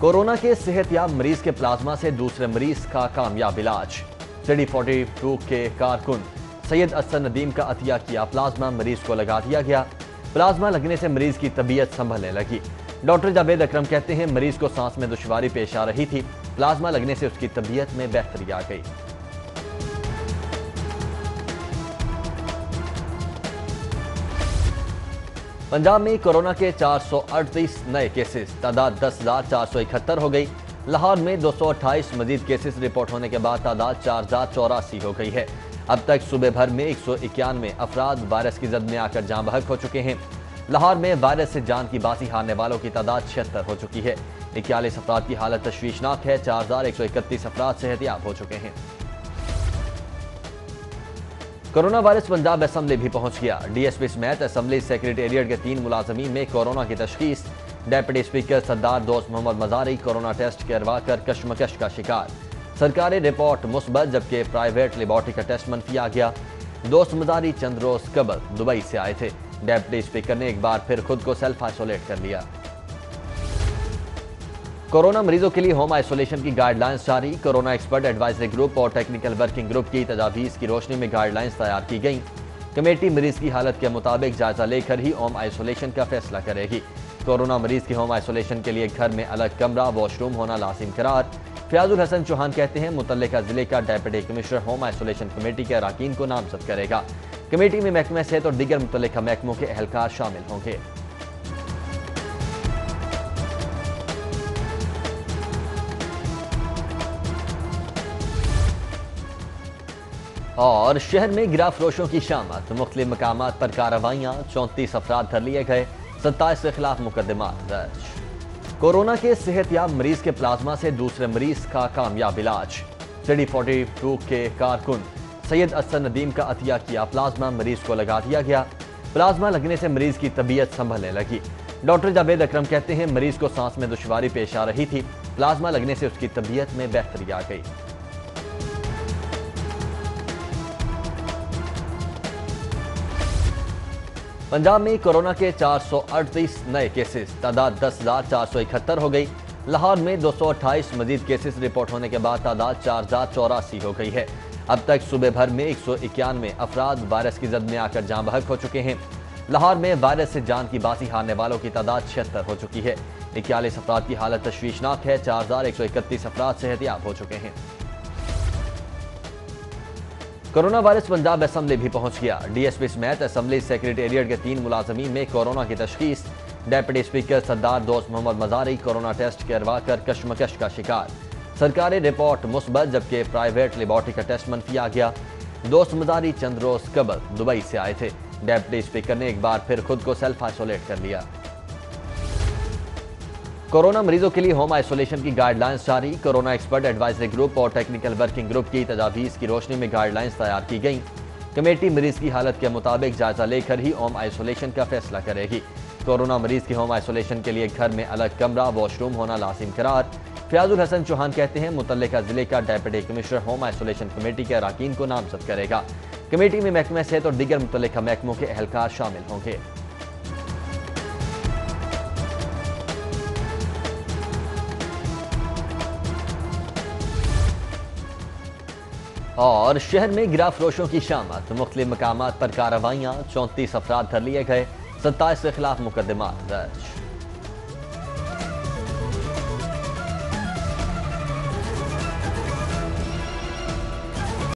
Corona के सेहतयाब मरीज़ के प्लाज्मा से दूसरे मरीज़ का कामयाब इलाज। सिडी फोर्टी टू के कारकुन, सैयद असर नदीम का अतिया किया प्लाज्मा, मरीज़ को लगा दिया गया। प्लाज्मा लगने से मरीज़ की तबीयत संभलने लगी। डॉक्टर जावेद अक्रम कहते हैं, मरीज़ को सांस में दुशारी पेश आ रही थी। प्लाज्मा लगने से उसकी तबीयत में बेहतरी आ गई। पंजाब में कोरोना के 438 नए केसेस, तादाद दस हज़ार हो गई। लाहौर में 228 मजीद केसेस रिपोर्ट होने के बाद तादाद चार हज़ार चौरासी हो गई है। अब तक सुबह भर में एक सौ इक्यानवे अफराद वायरस की जद में आकर जाँ बहक हो चुके हैं। लाहौर में वायरस से जान की बासी हारने वालों की तादाद छिहत्तर हो चुकी है। इक्यालीस अफराद की हालत तशवीशनाक है, चार हज़ार एक सौ इकतीस अफराद सेहतियाब हो चुके हैं। कोरोना वायरस पंजाब असम्बली भी पहुँच गया। डीएसपी समेत असम्बली सेक्रेटेरिएट के तीन मुलाजमीन में कोरोना की तशखीस। डेप्यूटी स्पीकर सरदार दोस्त मोहम्मद मजारी कोरोना टेस्ट करवा कर कशमकश का शिकार। सरकारी रिपोर्ट मुस्बत, जबकि प्राइवेट लेबॉर्टरी का टेस्ट मनफी आ गया। दोस्त मजारी चंद रोज कबल दुबई से आए थे। डेप्टी स्पीकर ने एक बार फिर खुद को सेल्फ आइसोलेट कर लिया। कोरोना मरीजों के लिए होम आइसोलेशन की गाइडलाइंस जारी। कोरोना एक्सपर्ट एडवाइजरी ग्रुप और टेक्निकल वर्किंग ग्रुप की तजावीज़ की रोशनी में गाइडलाइंस तैयार की गई। कमेटी मरीज़ की हालत के मुताबिक जायजा लेकर ही होम आइसोलेशन का फैसला करेगी। कोरोना मरीज़ की होम आइसोलेशन के लिए घर में अलग कमरा, वॉशरूम होना लाजिम करार। फयाजुल हसन चौहान कहते हैं मुतल ज़िले का deputy commissioner home isolation committee के अरकान को नामजद करेगा। कमेटी में महकमा सेहत और दीगर मुतल महकमों के अहलकार शामिल होंगे। और शहर में गिरा फरोशों की शामत। मुख्तलि मकाम पर कार्रवाइयाँ, चौंतीस अफराद धर लिए गए, सत्ताईस के खिलाफ मुकदमा दर्ज। कोरोना के सेहतयाब मरीज़ के प्लाज्मा से दूसरे मरीज़ का कामयाब इलाज। सिटी फोर्टी टू के कारकुन, सैयद असर नदीम का अतिया किया प्लाज्मा, मरीज़ को लगा दिया गया। प्लाज्मा लगने से मरीज़ की तबीयत संभलने लगी। डॉक्टर जावेद अकरम कहते हैं, मरीज़ को सांस में दुशारी पेश आ रही थी। प्लाज्मा लगने से उसकी तबीयत में बेहतरी आ गई। पंजाब में कोरोना के 438 नए केसेस, तादाद दस हो गई। लाहौर में 228 मजीद केसेस रिपोर्ट होने के बाद तादाद चार हज़ार चौरासी हो गई है। अब तक सुबह भर में एक सौ इक्यानवे अफराद वायरस की जद में आकर जाँ बहक हो चुके हैं। लाहौर में वायरस से जान की बासी हारने वालों की तादाद छिहत्तर हो चुकी है। इक्यालीस अफराद की हालत तशवीशनाक है, चार हज़ार एक सौ इकतीस अफराद सेहतियाब हो चुके हैं। कोरोना वायरस पंजाब असम्बली भी पहुँच गया। डीएसपी समेत असम्बली सेक्रेटेरिएट के तीन मुलाजमीन में कोरोना की तशखीस। डेप्यूटी स्पीकर सरदार दोस्त मोहम्मद मजारी कोरोना टेस्ट करवा कर कशमकश का शिकार। सरकारी रिपोर्ट मुस्बत, जबकि प्राइवेट लेबॉर्टरी का टेस्ट मनफी आ गया। दोस्त मजारी चंद रोज कबल दुबई से आए थे। डेप्यूटी स्पीकर ने एक बार फिर खुद को सेल्फ आइसोलेट कर लिया। कोरोना मरीजों के लिए होम आइसोलेशन की गाइडलाइंस जारी। कोरोना एक्सपर्ट एडवाइजरी ग्रुप और टेक्निकल वर्किंग ग्रुप की तजावीज़ की रोशनी में गाइडलाइंस तैयार की गई। कमेटी मरीज़ की हालत के मुताबिक जायजा लेकर ही होम आइसोलेशन का फैसला करेगी। कोरोना मरीज़ की होम आइसोलेशन के लिए घर में अलग कमरा, वॉशरूम होना लाजिम करार। फयाजुल हसन चौहान कहते हैं मुतल ज़िले का deputy commissioner home isolation committee के अरकान को नामजद करेगा। कमेटी में महकमा सेहत और दीगर मुतल महकमों के अहलकार शामिल होंगे। और शहर में गिरा फरोशों की शामत। मुख्तलि मकाम पर कार्रवाइयाँ, चौंतीस अफराद धर लिए गए, सत्ताईस के खिलाफ मुकदमा दर्ज।